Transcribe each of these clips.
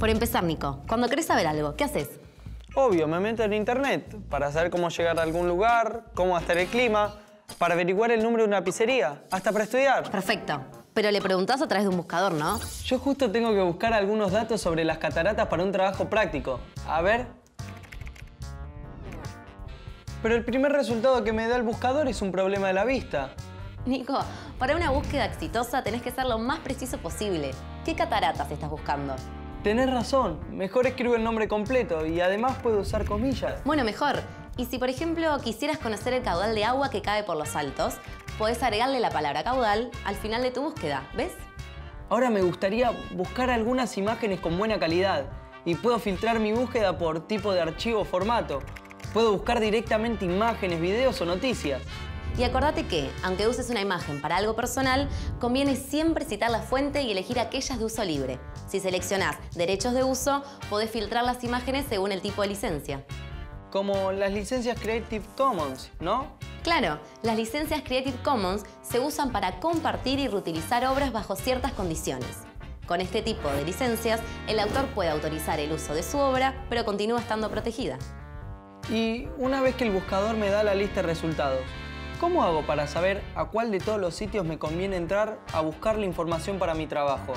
Por empezar, Nico, cuando querés saber algo, ¿qué haces? Obvio, me meto en internet para saber cómo llegar a algún lugar, cómo va a estar el clima, para averiguar el número de una pizzería, hasta para estudiar. Perfecto. Pero le preguntás a través de un buscador, ¿no? Yo justo tengo que buscar algunos datos sobre las cataratas para un trabajo práctico. A ver. Pero el primer resultado que me da el buscador es un problema de la vista. Nico, para una búsqueda exitosa tenés que ser lo más preciso posible. ¿Qué cataratas estás buscando? Tenés razón, mejor escribo el nombre completo y además puedo usar comillas. Bueno, mejor. Y si, por ejemplo, quisieras conocer el caudal de agua que cae por los altos, podés agregarle la palabra caudal al final de tu búsqueda, ¿ves? Ahora me gustaría buscar algunas imágenes con buena calidad y puedo filtrar mi búsqueda por tipo de archivo o formato. Puedo buscar directamente imágenes, videos o noticias. Y acordate que, aunque uses una imagen para algo personal, conviene siempre citar la fuente y elegir aquellas de uso libre. Si seleccionás derechos de uso, podés filtrar las imágenes según el tipo de licencia. Como las licencias Creative Commons, ¿no? Claro, las licencias Creative Commons se usan para compartir y reutilizar obras bajo ciertas condiciones. Con este tipo de licencias, el autor puede autorizar el uso de su obra, pero continúa estando protegida. Y una vez que el buscador me da la lista de resultados, ¿cómo hago para saber a cuál de todos los sitios me conviene entrar a buscar la información para mi trabajo?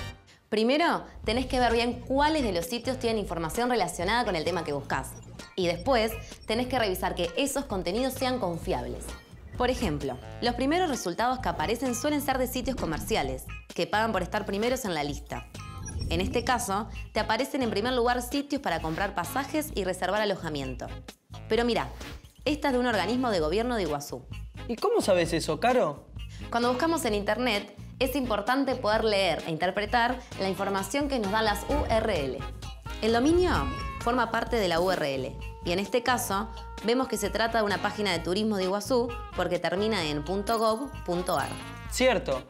Primero, tenés que ver bien cuáles de los sitios tienen información relacionada con el tema que buscas. Y después, tenés que revisar que esos contenidos sean confiables. Por ejemplo, los primeros resultados que aparecen suelen ser de sitios comerciales, que pagan por estar primeros en la lista. En este caso, te aparecen en primer lugar sitios para comprar pasajes y reservar alojamiento. Pero mira, esta es de un organismo de gobierno de Iguazú. ¿Y cómo sabes eso, Caro? Cuando buscamos en Internet, es importante poder leer e interpretar la información que nos dan las URL. El dominio forma parte de la URL y en este caso vemos que se trata de una página de turismo de Iguazú porque termina en .gov.ar. Cierto,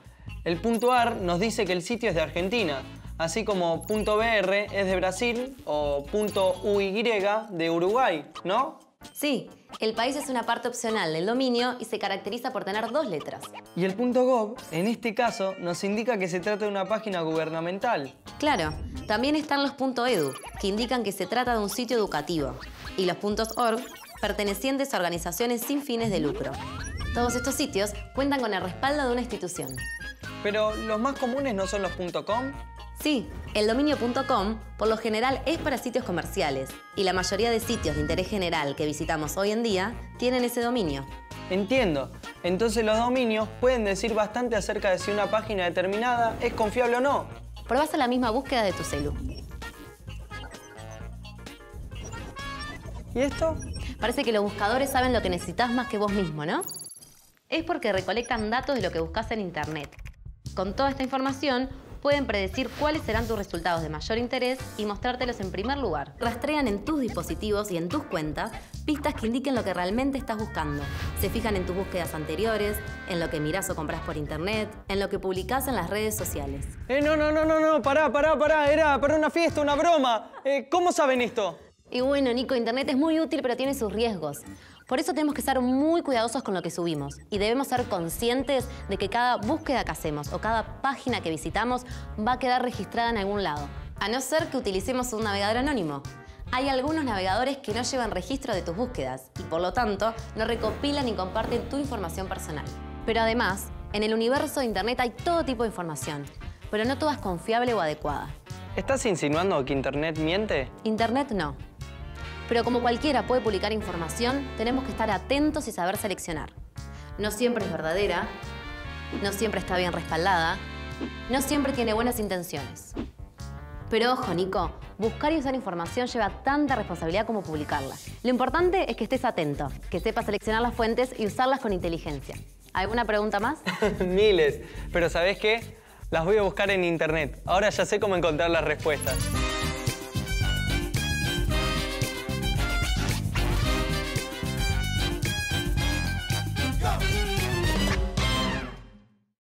el .ar nos dice que el sitio es de Argentina, así como .br es de Brasil o .uy de Uruguay, ¿no? Sí, el país es una parte opcional del dominio y se caracteriza por tener dos letras. Y el .gov, en este caso, nos indica que se trata de una página gubernamental. Claro, también están los .edu, que indican que se trata de un sitio educativo, y los .org, pertenecientes a organizaciones sin fines de lucro. Todos estos sitios cuentan con el respaldo de una institución. Pero los más comunes no son los .com. Sí, el dominio.com por lo general es para sitios comerciales y la mayoría de sitios de interés general que visitamos hoy en día tienen ese dominio. Entiendo. Entonces los dominios pueden decir bastante acerca de si una página determinada es confiable o no. Probás la misma búsqueda de tu celu. ¿Y esto? Parece que los buscadores saben lo que necesitas más que vos mismo, ¿no? Es porque recolectan datos de lo que buscas en Internet. Con toda esta información, pueden predecir cuáles serán tus resultados de mayor interés y mostrártelos en primer lugar. Rastrean en tus dispositivos y en tus cuentas pistas que indiquen lo que realmente estás buscando. Se fijan en tus búsquedas anteriores, en lo que mirás o compras por internet, en lo que publicás en las redes sociales. Eh, no, no, no, no, no, pará, pará, pará, era para una fiesta, una broma. Eh, ¿Cómo saben esto? Y bueno, Nico, internet es muy útil, pero tiene sus riesgos. Por eso tenemos que ser muy cuidadosos con lo que subimos y debemos ser conscientes de que cada búsqueda que hacemos o cada página que visitamos va a quedar registrada en algún lado, a no ser que utilicemos un navegador anónimo. Hay algunos navegadores que no llevan registro de tus búsquedas y por lo tanto no recopilan ni comparten tu información personal. Pero además, en el universo de Internet hay todo tipo de información, pero no toda es confiable o adecuada. ¿Estás insinuando que Internet miente? Internet no. Pero como cualquiera puede publicar información, tenemos que estar atentos y saber seleccionar. No siempre es verdadera, no siempre está bien respaldada, no siempre tiene buenas intenciones. Pero ojo, Nico, buscar y usar información lleva tanta responsabilidad como publicarla. Lo importante es que estés atento, que sepas seleccionar las fuentes y usarlas con inteligencia. ¿Alguna pregunta más? Miles. Pero ¿sabés qué? Las voy a buscar en internet. Ahora ya sé cómo encontrar las respuestas.